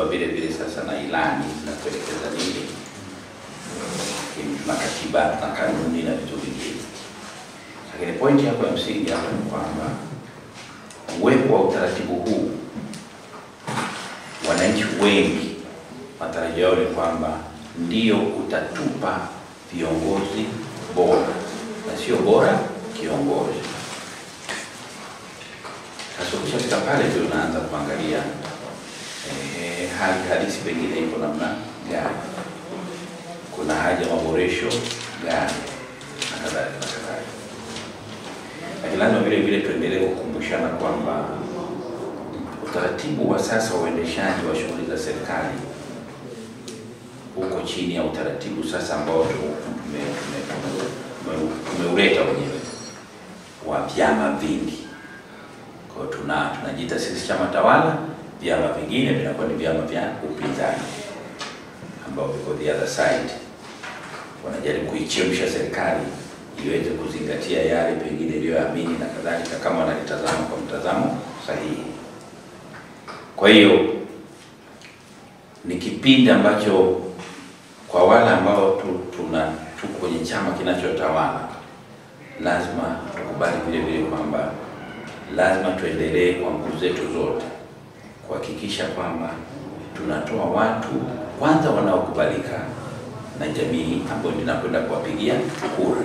Tunatawaliwa vile vile sasa na ilani zinatuelekeza nini, tuna katiba, na kanuni na vitu vingine. Lakini pointi yako ya msingi hapa ni kwamba uwepo wa utaratibu huu, wananchi wengi matarajio yao ni kwamba ndio utatupa viongozi bora na sio bora kiongozi. Sasa ukishafika pale ndio unaanza kuangalia eh, hali halisi pengine iko namna gani, kuna haja maboresho gani na kadhalika na kadhalika. Lakini lazima vile vile tuendelee kukumbushana kwamba utaratibu wa sasa wa uendeshaji wa shughuli za serikali uko chini ya utaratibu sasa ambao tu- tume- tume- tume- tumeuleta wenyewe wa vyama vingi. Kwa tuna tunajiita sisi chama tawala, vyama vingine vinakuwa ni vyama vya upinzani ambao viko the other side, wanajaribu kuichemsha serikali iweze kuzingatia yale pengine iliyoamini na kadhalika, kama wanalitazama kwa mtazamo sahihi. Kwa hiyo ni kipindi ambacho kwa wale ambao tu, tuna tuko kwenye chama kinachotawala lazima tukubali vile vile kwamba lazima tuendelee kwa nguvu zetu zote kuhakikisha kwamba tunatoa watu kwanza wanaokubalika na jamii ambayo ninakwenda kuwapigia kura.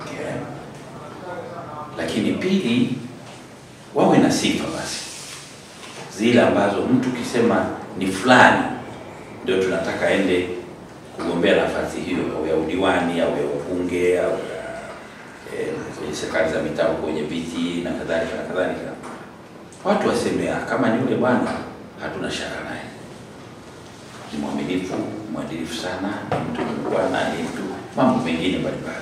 Okay. Lakini pili, wawe na sifa basi. Zile ambazo mtu kisema ni fulani ndio tunataka ende kugombea nafasi hiyo au ya udiwani au ya ubunge au ya eh, serikali za mitaa kwenye viti na kadhalika na kadhalika, watu waseme "Ah, kama ni yule bwana, hatuna shaka naye, ni mwaminifu, mwadilifu sana, ni mtu bwana, ni mtu mambo mengine mbalimbali.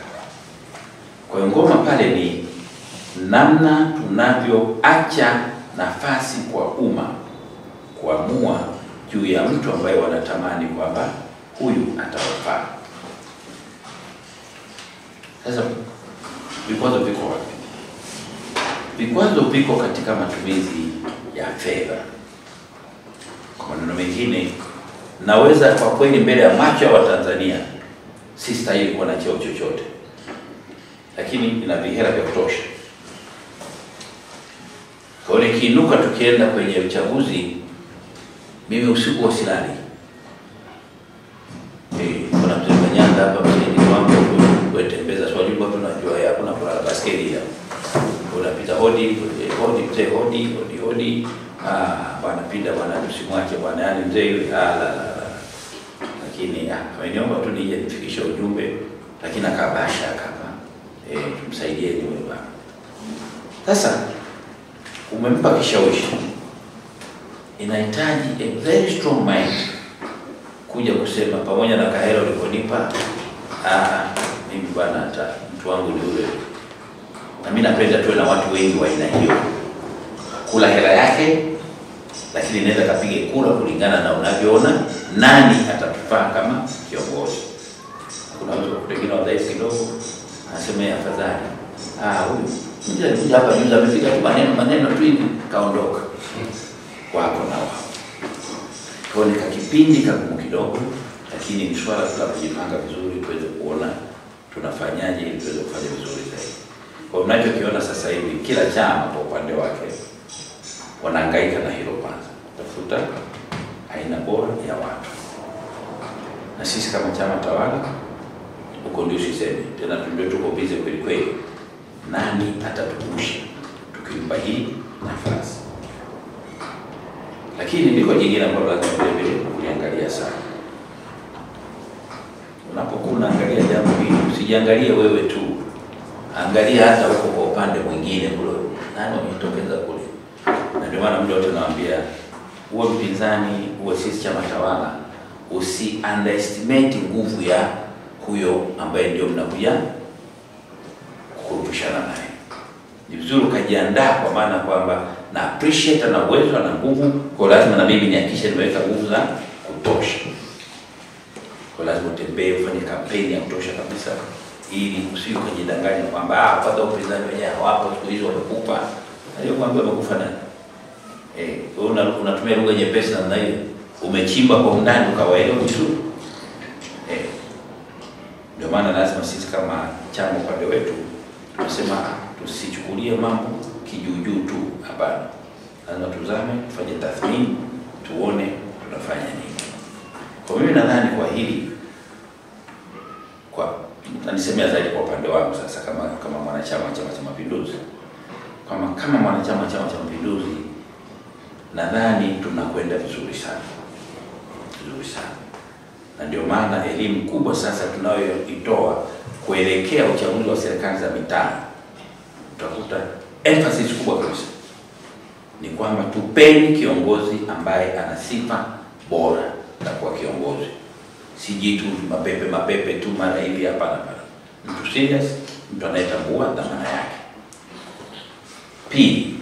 Kwa hiyo ngoma pale ni namna tunavyoacha nafasi kwa umma kuamua juu ya mtu ambaye wanatamani kwamba huyu atawafaa. Sasa vikwazo? Vikwazo viko katika matumizi ya fedha. Kwa maneno mengine, naweza kwa kweli mbele ya macho ya Watanzania si stahili kuwa na cheo chochote, lakini ina vihela vya kutosha. Kwa hiyo nikiinuka, tukienda kwenye uchaguzi, mimi usiku wa silali. Mzee hodi hodi hodi. Ah bwana pinda bwana usimwache bwana yani mzee yule ah la la la lakini ah ameniomba tu nije nifikishe ujumbe lakini akabasha kama eh tumsaidieni yule bwana. Sasa umempa kishawishi. Inahitaji a very strong mind kuja kusema pamoja na kahero ulikonipa, ah, mimi bwana, hata mtu wangu ni yule. Na mimi napenda tuwe na watu wengi wa aina hiyo, kula hela yake, lakini naweza kapige kura kulingana na unavyoona nani atatufaa kama kiongozi. Kuna watu pengine wadhaifu kidogo, anasema afadhali, ah, huyu mja alikuja hapa juzi amefika tu maneno maneno tu hivi kaondoka. Wako na wao kwa ni kakipindi kipindi kagumu kidogo, lakini ni swala la kujipanga vizuri, tuweze kuona tunafanyaje ili tuweze kufanya vizuri zaidi. Kwa mnachokiona sasa hivi, kila chama kwa upande wake wanahangaika na hilo kwanza, tafuta aina bora ya watu, na sisi kama chama tawala huko ndio sisemi. Tena, ndio tuko busy kweli kweli, nani atatukumbusha tukimpa hii nafasi? Lakini liko jingine ambalo lazima vile vile kuliangalia sana. Unapokuwa unaangalia jambo hili, usijiangalie wewe tu, angalia hata huko kwa upande mwingine kule, nani wametokeza kule. Ndio maana muda wote nawaambia, uwe mpinzani, uwe sisi chama tawala, usi underestimate nguvu ya huyo ambaye ndio mnakuja kukurupishana naye. Ni vizuri ukajiandaa, kwa maana kwamba na appreciate na uwezo na nguvu, kwa lazima na mimi nihakikishe nimeweka nguvu za kutosha. Kwa lazima utembee ufanye kampeni ya kutosha kabisa, ili usije ukajidanganya kwamba ah, kwanza upinzani wenyewe hawapo siku hizo wamekufa. Aliyokuambia wamekufa nani? Eh, una- unatumia lugha nyepesi namna hiyo, umechimba kwa undani ukawaelewa vizuri. Eh, ndio maana lazima sisi kama chama upande wetu tunasema tusichukulie mambo kijuujuu tu, hapana. Lazima tuzame, tufanye tathmini, tuone tunafanya nini. Kwa mimi nadhani kwa hili kwa nanisemea zaidi kwa upande wangu sasa, kama kama mwanachama wa Chama cha Mapinduzi, kama kama mwanachama wa Chama cha Mapinduzi, nadhani tunakwenda vizuri sana, vizuri sana, na ndio maana elimu kubwa sasa tunayoitoa kuelekea uchaguzi wa serikali za mitaa, utakuta emphasis kubwa kabisa ni kwamba tupeni kiongozi ambaye ana sifa bora za kuwa kiongozi, si jitu mapepe mapepe tu mara hivi. Hapana, hapana, mtu serious, mtu anayetambua dhamana yake. Pili,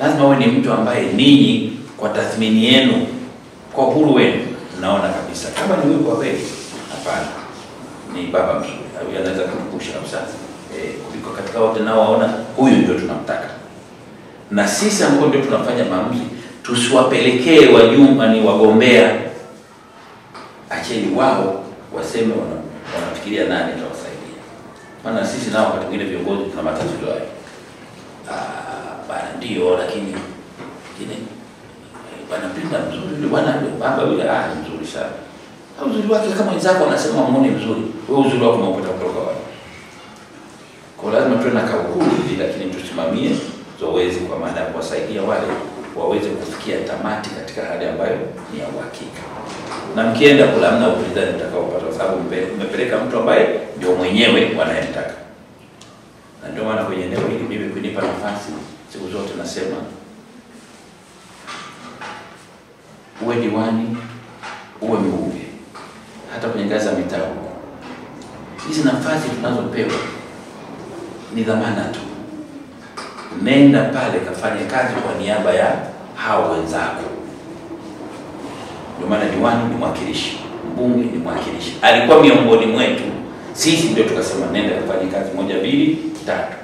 lazima uwe ni mtu ambaye ninyi kwa tathmini yenu, kwa uhuru wenu, naona kabisa. Kama ni huyu kwa kweli, hapana, ni baba mzuri, anaweza kutukusha kabisa. E, kuliko katika wote nao waona huyu ndio tunamtaka. Na sisi ambao ndio tunafanya maamuzi tusiwapelekee wajumba ni wagombea, acheni wao waseme wana, wanafikiria nani atawasaidia. Maana sisi nao wakati mwingine viongozi tuna matatizo hayo. Bana ndio, lakini lakini eh, bana Pinda mzuri yule bwana yule baba yule, ah, mzuri sana. Au uzuri wake kama wenzako wanasema muone mzuri, wewe uzuri wako unapata kutoka wapi? Kwa lazima tuwe na kaukuli hivi, lakini tusimamie zoezi kwa maana ya kuwasaidia wale waweze kufikia tamati katika hali ambayo ni ya uhakika. Na mkienda kula mna upinzani mtakaopata, kwa sababu mmepeleka mtu ambaye ndio mwenyewe wanayemtaka. Na ndio maana kwenye eneo hili mimi kunipa nafasi siku zote nasema uwe diwani, uwe mbunge, hata kwenye ngazi za mitaa huko, hizi nafasi tunazopewa ni dhamana tu nenda pale kafanye kazi kwa niaba ya hao wenzako. Ndio maana diwani ni mwakilishi, mbunge ni mwakilishi, alikuwa miongoni mwetu sisi, ndio tukasema nenda kafanye kazi moja mbili tatu.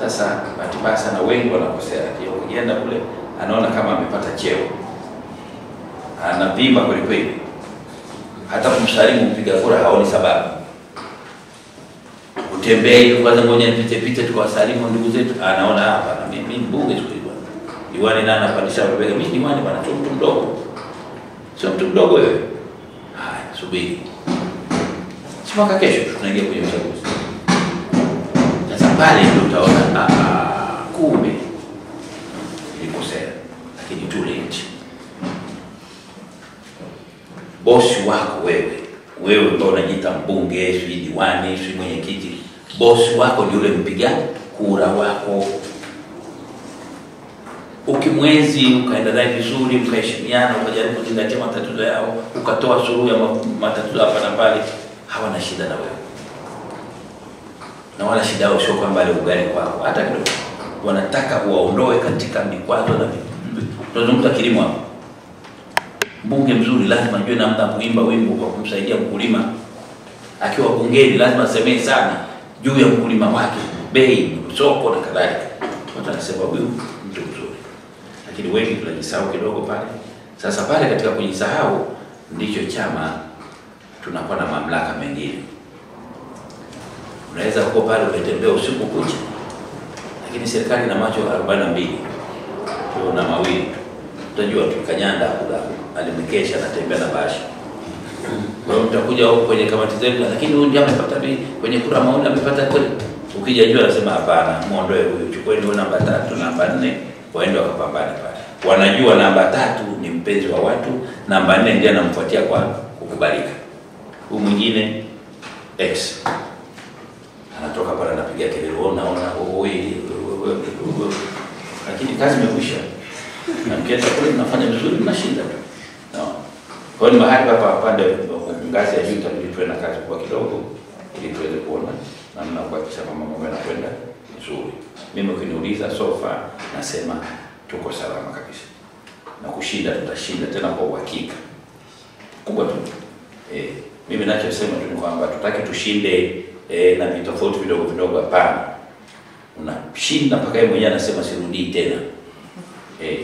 Sasa bahati mbaya sana wengi wanakosea, ukienda kule anaona kama amepata cheo, anavimba kweli kweli, hata kumsalimu mpiga kura haoni sababu. Utembee hivi kwanza, ngoja nipite pite tukawasalimu ndugu zetu. Anaona hapa na mimi mbunge siku hiyo diwani na anapandisha mabega, mimi diwani bwana, sio mtu mdogo, sio mtu mdogo wewe. Haya, subiri, si mwaka kesho tunaingia kwenye uchaguzi. Sasa pale ndio utaona kumbe nilikosea, lakini too late. Bosi wako wewe wewe ambao unajiita mbunge, sijui diwani, sijui mwenyekiti, bosi wako ni yule mpiga kura wako. Ukimwezi ukaenda naye vizuri, mkaheshimiana, ukajaribu kuzingatia matatizo yao, ukatoa suluhu ya ma- matatizo hapa na pale, hawana shida na wewe, na wala shida yao sio kwamba ile ugali kwako hata kidogo. Wanataka uwaondoe katika mikwazo na tunazungumza kilimo hapa mbunge mzuri lazima ajue namna kuimba wimbo kwa kumsaidia mkulima. Akiwa bungeni lazima asemee sana juu ya mkulima wake, bei, soko na kadhalika. Watu wanasema huyu mtu mzuri, lakini wengi tunajisahau kidogo pale. Sasa pale katika kujisahau ndicho chama tunakuwa na mamlaka mengine. Unaweza kuwa pale umetembea usiku kucha, lakini serikali ina macho 42 na mawili tu utajua tu Kanyanda hapo alimkesha anatembea na bashi. Kwa hiyo mtakuja huko kwenye kamati zetu, lakini huyu ndiye amepata kwenye kura maoni amepata kweli. Ukija jua anasema hapana, muondoe huyu, chukueni huyu namba tatu, namba nne, waende wakapambane pale. Wanajua namba tatu ni mpenzi wa watu, namba nne ndiye anamfuatia kwa kukubalika. Huyu mwingine X anatoka pale anapiga kelele, wewe unaona lakini kazi imekwisha na mkienda kule mnafanya vizuri, mnashinda tu. No. Kwa hiyo ni mahali hapa pande ngazi ya juu itabidi tuwe na kazi kwa kidogo, ili tuweze kuona namna kuhakikisha kwamba mambo yanakwenda vizuri. Mimi ukiniuliza so far, nasema tuko salama kabisa, na kushinda tutashinda tena kwa uhakika kubwa tu. Eh, Mimi nachosema tu ni kwamba tutaki tushinde eh, na vitofauti vidogo vidogo, hapana. Unashinda mpaka yeye mwenyewe anasema sirudii tena eh.